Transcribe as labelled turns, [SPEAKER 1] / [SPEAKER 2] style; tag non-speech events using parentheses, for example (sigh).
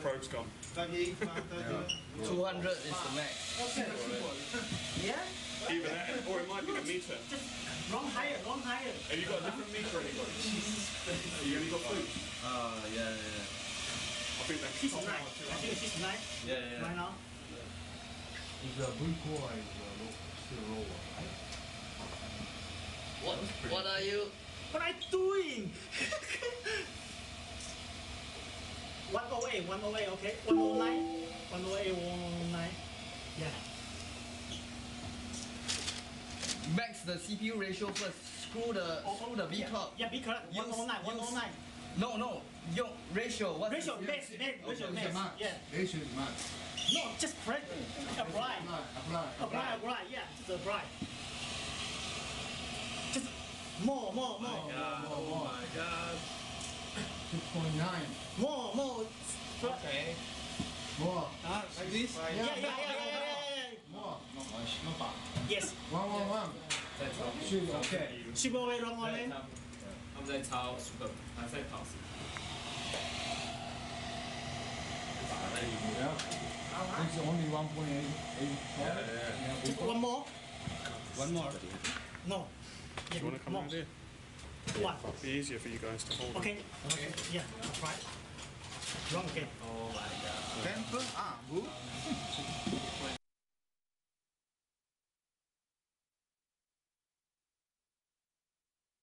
[SPEAKER 1] Probe's gone.
[SPEAKER 2] Two hundred is the max.
[SPEAKER 3] Yeah?
[SPEAKER 1] Even that, or it might be the meter.
[SPEAKER 3] Wrong higher, wrong higher.
[SPEAKER 1] Have you got a different meter, anybody? you only got food?
[SPEAKER 4] Uh, yeah, yeah,
[SPEAKER 1] I think that's
[SPEAKER 3] She's nine. I think she's nine
[SPEAKER 4] yeah, yeah. yeah.
[SPEAKER 3] right now.
[SPEAKER 5] Is the blue core is uh, low, still lower, right?
[SPEAKER 2] What? What are you?
[SPEAKER 3] What are you doing? (laughs) 108, 108, okay? 109, 108, 109. Yeah.
[SPEAKER 2] Max the CPU ratio first. Screw the screw the V club.
[SPEAKER 3] Yeah, be correct.
[SPEAKER 2] Use-
[SPEAKER 3] 109, 109.
[SPEAKER 2] No, no. Yo, ratio. What?
[SPEAKER 3] Ratio, max, max, ratio, max.
[SPEAKER 5] max.
[SPEAKER 3] Yeah.
[SPEAKER 5] Ratio is max.
[SPEAKER 3] No, just press. Apply.
[SPEAKER 5] Apply, apply,
[SPEAKER 3] Apply, apply. Yeah, just apply. Just more, more, more.
[SPEAKER 4] Oh my god.
[SPEAKER 5] Six point nine.
[SPEAKER 3] More, more.
[SPEAKER 4] Okay.
[SPEAKER 5] More.
[SPEAKER 4] Ah, like this?
[SPEAKER 3] Yeah, yeah, yeah, yeah, yeah, yeah, yeah.
[SPEAKER 5] More.
[SPEAKER 3] Yes.
[SPEAKER 5] One one one.
[SPEAKER 4] 在抄。
[SPEAKER 5] Should okay.
[SPEAKER 3] Super way wrong one
[SPEAKER 4] 在
[SPEAKER 3] lane.
[SPEAKER 4] 抄他们在抄 super，还在考试。
[SPEAKER 5] Yeah. It's only one point eight eight.
[SPEAKER 4] yeah.
[SPEAKER 3] Just one more.
[SPEAKER 1] One more.
[SPEAKER 3] No.
[SPEAKER 1] Do you want to come
[SPEAKER 3] more.
[SPEAKER 1] around here?
[SPEAKER 3] One.
[SPEAKER 1] It'd be easier for you guys to hold.
[SPEAKER 3] Okay. Okay. Yeah. Apply. Wrong again.
[SPEAKER 4] Oh my god.
[SPEAKER 6] Temper, ah, blue. (laughs)